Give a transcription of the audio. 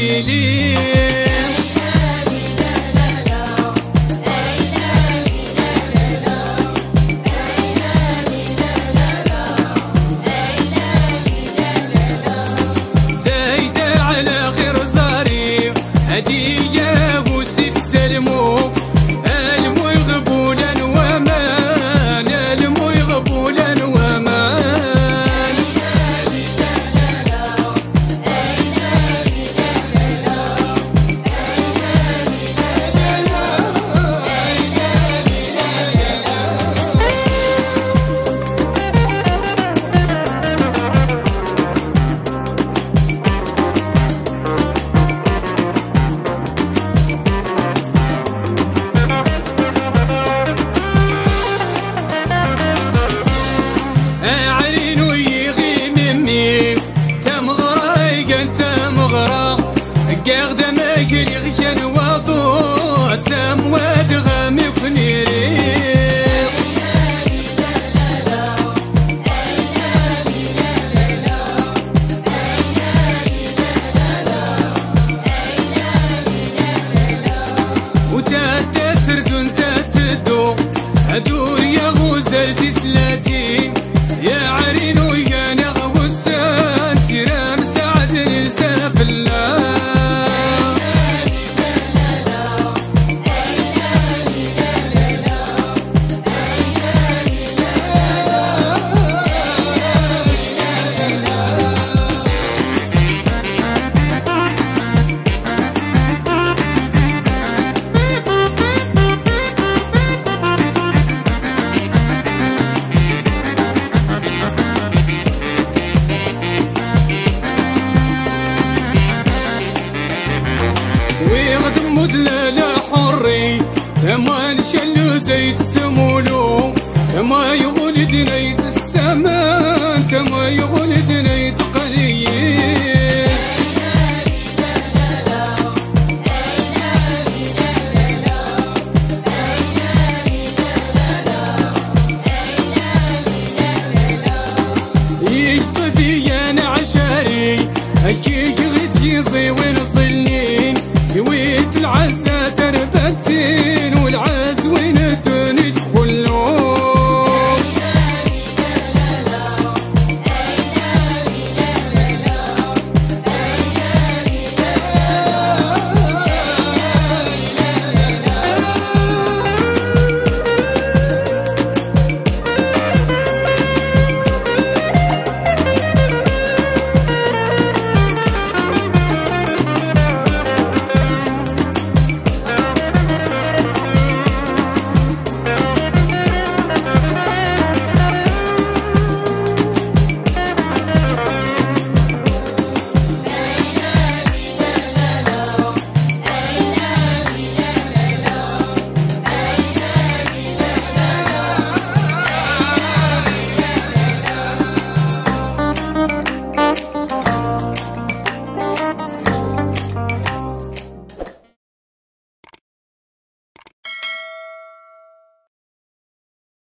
جميلين زايدة عرين ويغي مني تمغرا قلت تمغرا قاعدة ما قليغ جنوى ضوء سموى نموت لنا حري. ما نشل زيت سمولو. ما يغول دنيت السماء كما يغول دنيت قليل يشطفي أنا عشاري